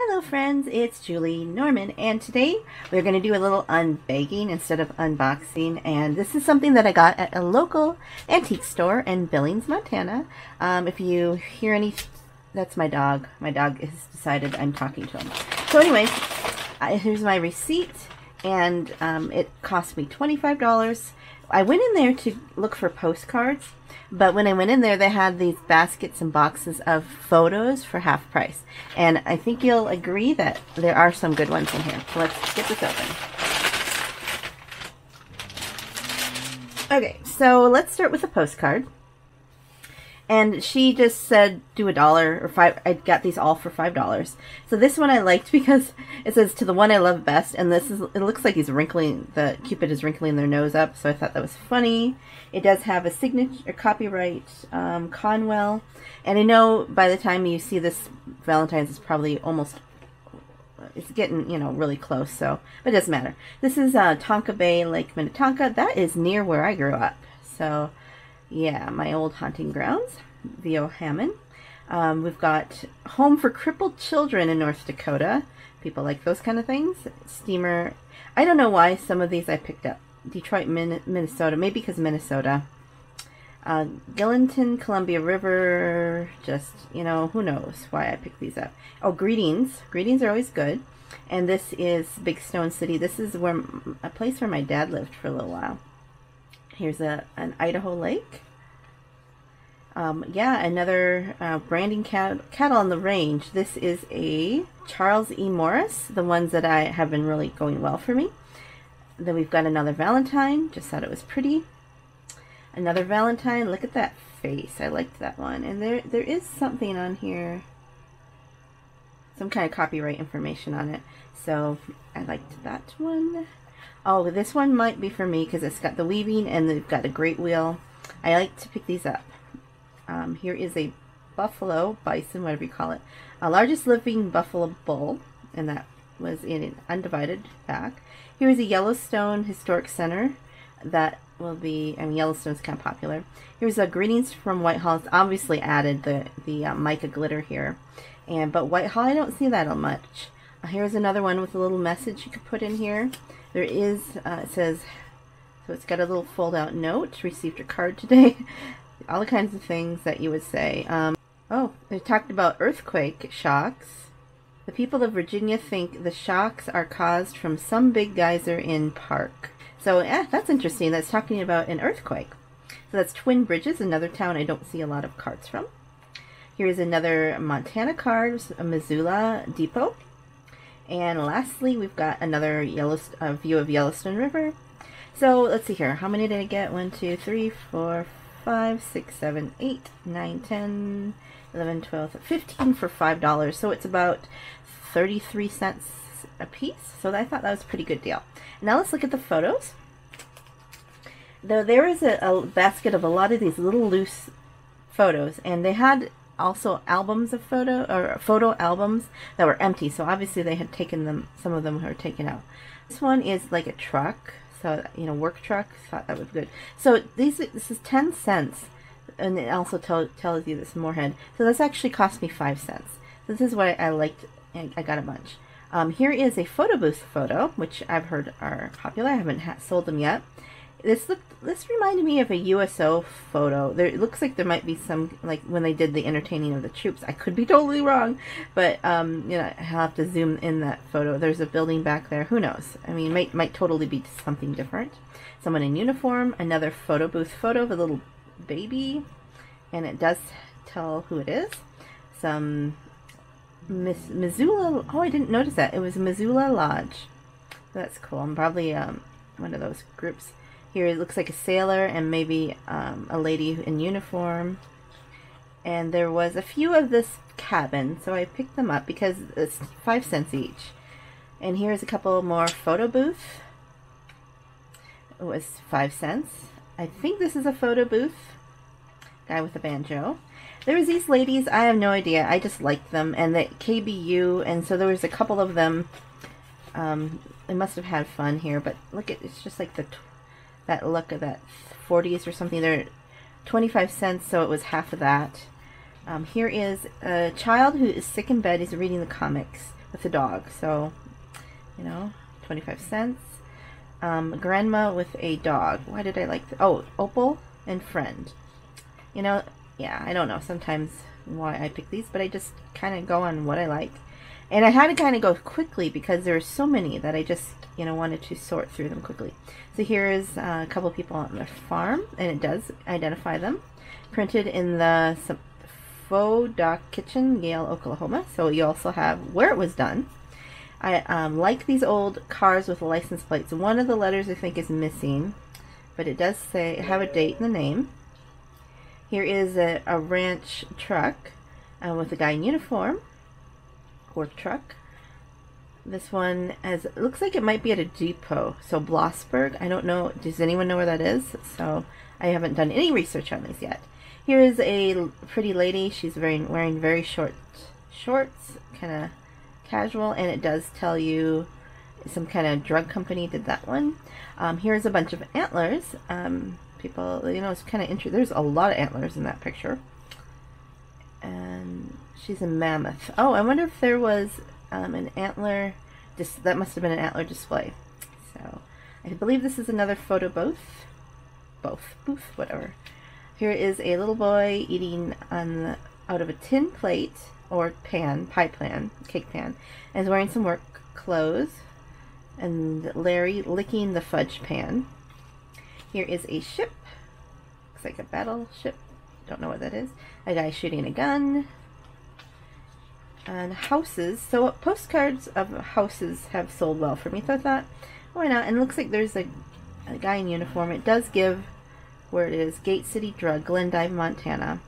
Hello friends, it's Julie Norman and today we're going to do a little unbagging instead of unboxing and this is something that I got at a local antique store in Billings, Montana. Um, if you hear any, that's my dog. My dog has decided I'm talking to him. So anyways, I, here's my receipt and um, it cost me $25. I went in there to look for postcards but when I went in there, they had these baskets and boxes of photos for half price. And I think you'll agree that there are some good ones in here. So let's get this open. Okay, so let's start with a postcard and she just said do a dollar or five i got these all for five dollars. So this one i liked because it says to the one i love best and this is it looks like he's wrinkling the cupid is wrinkling their nose up so i thought that was funny. It does have a signature a copyright um, conwell. And i know by the time you see this valentine's is probably almost it's getting you know really close so but it doesn't matter. This is uh, tonka bay lake minnetonka. That is near where i grew up. So yeah, my old hunting grounds, V.O. Hammond. Um, we've got Home for Crippled Children in North Dakota. People like those kind of things. Steamer. I don't know why some of these I picked up. Detroit, Min Minnesota. Maybe because Minnesota. Uh, Columbia River. Just, you know, who knows why I picked these up. Oh, Greetings. Greetings are always good. And this is Big Stone City. This is where a place where my dad lived for a little while. Here's a an Idaho lake. Um, yeah, another uh, branding cat, cattle on the range. This is a Charles E. Morris, the ones that I have been really going well for me. Then we've got another Valentine. Just thought it was pretty. Another Valentine. Look at that face. I liked that one. And there there is something on here. Some kind of copyright information on it. So I liked that one. Oh, this one might be for me because it's got the weaving and they've got a great wheel. I like to pick these up. Um, here is a buffalo, bison, whatever you call it. A largest living buffalo bull, and that was in an undivided back. Here is a Yellowstone Historic Center that will be, I mean, Yellowstone's kind of popular. Here's a Greetings from Whitehall. It's obviously added the, the uh, mica glitter here. and But Whitehall, I don't see that much. Uh, here's another one with a little message you could put in here. There is, uh, it says, so it's got a little fold-out note, received a card today. All the kinds of things that you would say. Um, oh, they talked about earthquake shocks. The people of Virginia think the shocks are caused from some big geyser in park. So, yeah, that's interesting. That's talking about an earthquake. So that's Twin Bridges, another town I don't see a lot of cards from. Here's another Montana card, Missoula Depot. And lastly, we've got another uh, view of Yellowstone River. So let's see here. How many did I get? 1, 2, 3, 4, 5, 6, 7, 8, 9, 10, 11, 12, 15 for $5. So it's about 33 cents a piece. So I thought that was a pretty good deal. Now let's look at the photos. Though there is a, a basket of a lot of these little loose photos, and they had also albums of photo or photo albums that were empty. So obviously they had taken them. Some of them were taken out. This one is like a truck, so you know work truck. Thought that was good. So these this is ten cents, and it also tell, tells you this morehead. So this actually cost me five cents. This is what I liked. And I got a bunch. Um, here is a photo booth photo, which I've heard are popular. I haven't ha sold them yet. This looked, this reminded me of a USO photo. There it looks like there might be some like when they did the entertaining of the troops. I could be totally wrong, but um, you know, I'll have to zoom in that photo. There's a building back there. Who knows? I mean, might might totally be something different. Someone in uniform. Another photo booth photo of a little baby, and it does tell who it is. Some Miss Missoula. Oh, I didn't notice that. It was Missoula Lodge. That's cool. I'm probably um, one of those groups. Here it looks like a sailor and maybe um, a lady in uniform. And there was a few of this cabin, so I picked them up because it's five cents each. And here's a couple more photo booth. It was five cents. I think this is a photo booth. Guy with a banjo. There was these ladies, I have no idea, I just liked them, and the KBU, and so there was a couple of them. Um, they must have had fun here, but look at, it's just like the that look of that 40s or something. They're 25 cents, so it was half of that. Um, here is a child who is sick in bed. He's reading the comics with a dog. So, you know, 25 cents. Um, grandma with a dog. Why did I like th- Oh, Opal and Friend. You know, yeah, I don't know sometimes why I pick these, but I just kind of go on what I like. And I had to kind of go quickly because there are so many that I just, you know, wanted to sort through them quickly. So here is uh, a couple people on their farm, and it does identify them. Printed in the Faux Dock Kitchen, Yale, Oklahoma. So you also have where it was done. I um, like these old cars with license plates. One of the letters I think is missing, but it does say have a date and the name. Here is a, a ranch truck uh, with a guy in uniform work truck. This one as looks like it might be at a depot. So Blossburg, I don't know. Does anyone know where that is? So I haven't done any research on these yet. Here is a pretty lady. She's wearing wearing very short shorts, kind of casual, and it does tell you some kind of drug company did that one. Um, here's a bunch of antlers. Um, people, you know, it's kind of interesting. There's a lot of antlers in that picture. And She's a mammoth. Oh, I wonder if there was um, an antler. Dis- that must have been an antler display. So, I believe this is another photo booth. Both. Booth, whatever. Here is a little boy eating on the, out of a tin plate or pan, pie pan, cake pan, and is wearing some work clothes. And Larry licking the fudge pan. Here is a ship. Looks like a battleship. Don't know what that is. A guy shooting a gun and houses. So postcards of houses have sold well for me. So I thought, why not? And it looks like there's a, a guy in uniform. It does give where it is Gate City Drug, Glendive, Montana.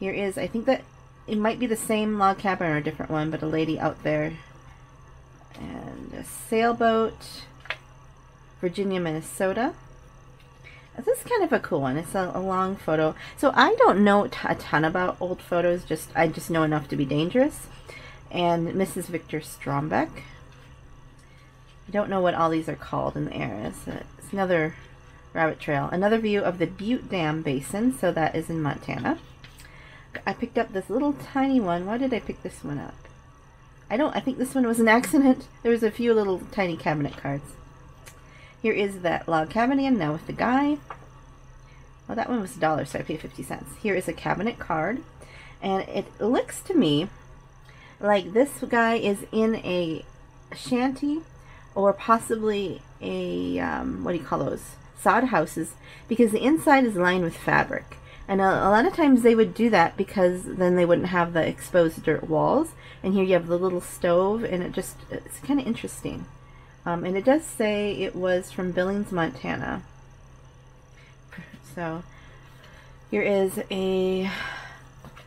Here is, I think that it might be the same log cabin or a different one, but a lady out there. And a sailboat, Virginia, Minnesota. This is kind of a cool one. It's a, a long photo. So I don't know a ton about old photos. Just I just know enough to be dangerous. And Mrs. Victor Strombeck. I don't know what all these are called in the area. It's, it's another rabbit trail. Another view of the Butte Dam Basin. So that is in Montana. I picked up this little tiny one. Why did I pick this one up? I don't. I think this one was an accident. There was a few little tiny cabinet cards. Here is that log cabin again, now with the guy. Well, that one was a dollar, so I paid 50 cents. Here is a cabinet card. And it looks to me like this guy is in a shanty or possibly a, um, what do you call those? Sod houses because the inside is lined with fabric. And a, a, lot of times they would do that because then they wouldn't have the exposed dirt walls. And here you have the little stove and it just, it's kind of interesting. Um, and it does say it was from Billings, Montana. So here is a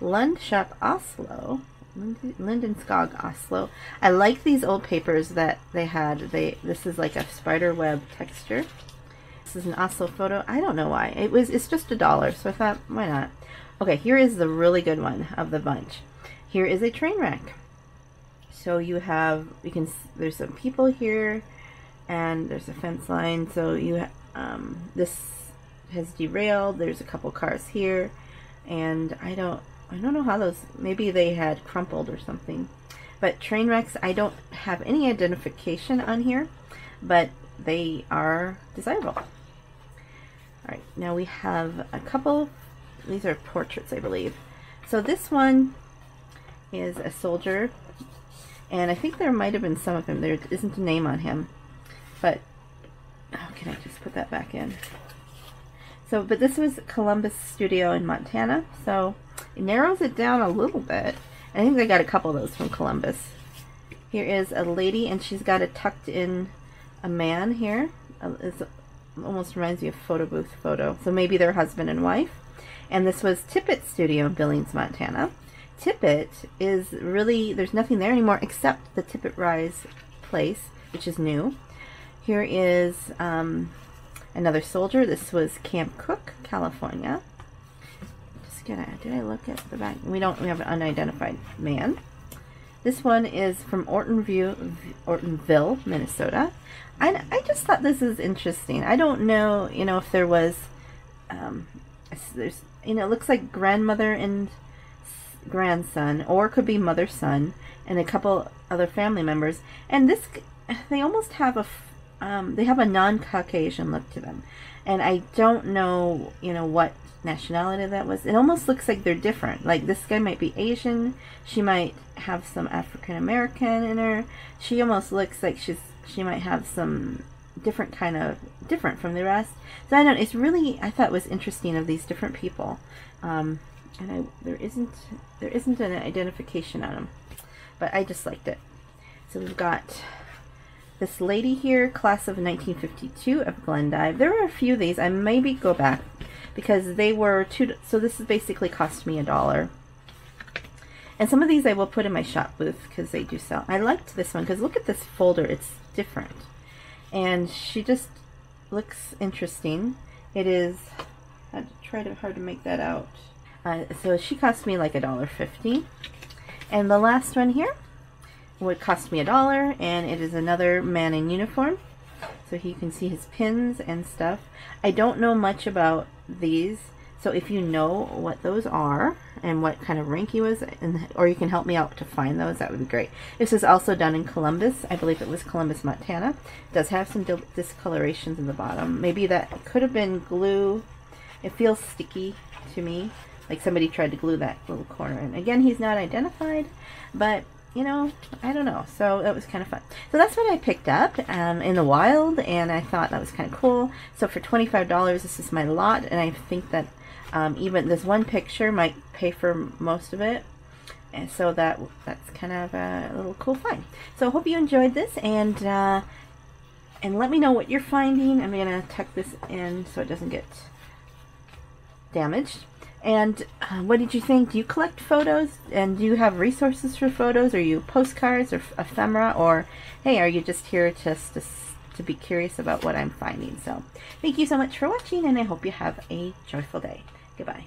Lund Shop Oslo. Lindenskog Oslo. I like these old papers that they had. They This is like a spider web texture. This is an Oslo photo. I don't know why. It was. It's just a dollar, so I thought, why not? Okay, here is the really good one of the bunch. Here is a train wreck. So you have, you can, there's some people here and there's a fence line. So you, um, this has derailed. There's a couple cars here and I don't, I don't know how those, maybe they had crumpled or something. But train wrecks, I don't have any identification on here, but they are desirable. All right, now we have a couple, these are portraits, I believe. So this one is a soldier and I think there might have been some of him. There isn't a name on him. But, oh, can I just put that back in? So, but this was Columbus Studio in Montana. So, it narrows it down a little bit. I think I got a couple of those from Columbus. Here is a lady, and she's got a tucked in a man here. Uh, it almost reminds me of photo booth photo. So maybe they're husband and wife. And this was Tippett Studio in Billings, Montana. Tippett is really, there's nothing there anymore except the tippet Rise place, which is new. Here is um, another soldier. This was Camp Cooke, California. Just gonna, did I look at the back? We don't, we have an unidentified man. This one is from Ortonview, Ortonville, Minnesota. And I just thought this is interesting. I don't know, you know, if there was, um, there's you know, it looks like grandmother and grandson, or could be mother son, and a couple other family members. And this, they almost have a, um, they have a non-Caucasian look to them, and I don't know, you know, what nationality that was. It almost looks like they're different. Like this guy might be Asian, she might have some African American in her. She almost looks like she's she might have some different kind of different from the rest. So I don't. It's really I thought was interesting of these different people, um, and I there isn't there isn't an identification on them, but I just liked it. So we've got this lady here, class of 1952 of Glendive. There are a few of these. I maybe go back because they were two. So this is basically cost me a dollar. And some of these I will put in my shop booth because they do sell. I liked this one because look at this folder. It's different. And she just looks interesting. It is, I tried hard to make that out. Uh, so she cost me like a dollar fifty. And the last one here would cost me a dollar and it is another man in uniform. So you can see his pins and stuff. I don't know much about these. So if you know what those are and what kind of rank he was, and, or you can help me out to find those, that would be great. This is also done in Columbus. I believe it was Columbus, Montana. It does have some discolorations in the bottom. Maybe that could have been glue. It feels sticky to me, like somebody tried to glue that little corner. And again, he's not identified, but you know, I don't know. So that was kind of fun. So that's what I picked up um, in the wild, and I thought that was kind of cool. So for $25, this is my lot, and I think that um, even this one picture might pay for most of it. And so that that's kind of a little cool find. So I hope you enjoyed this, and uh, and let me know what you're finding. I'm gonna tuck this in so it doesn't get damaged. And uh, what did you think? Do you collect photos? And do you have resources for photos? Are you postcards or ephemera? Or, hey, are you just here just to, to be curious about what I'm finding? So, thank you so much for watching, and I hope you have a joyful day. Goodbye.